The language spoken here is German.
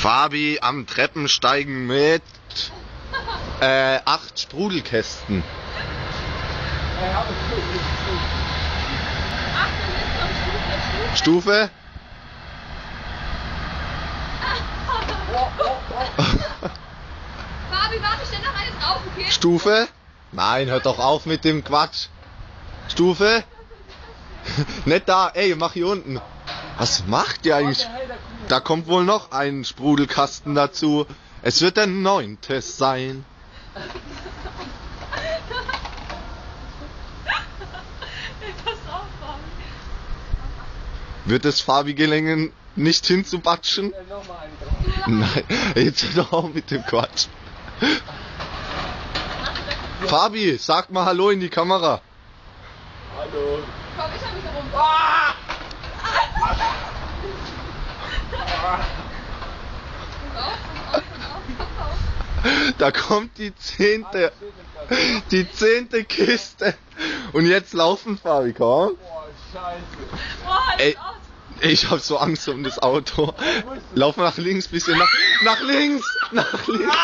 Fabi am Treppensteigen mit äh, acht Sprudelkästen. Stufe? Fabi, warte, stell noch eine drauf, okay? Stufe? Nein, hört doch auf mit dem Quatsch. Stufe? Nicht da, ey, mach hier unten. Was macht ihr eigentlich? Da kommt wohl noch ein Sprudelkasten dazu. Es wird der neunte sein. Wird es Fabi gelingen, nicht hinzubatschen? Nein, jetzt auf mit dem Quatsch. Fabi, sag mal Hallo in die Kamera. Hallo. Komm, ich hab mich darum. Ah! Auf, auf, auf, auf. Da kommt die zehnte, die zehnte Kiste. Und jetzt laufen Fabi, komm. Ey. Ich hab so Angst um das Auto. Lauf nach links, bisschen nach, nach links, nach links.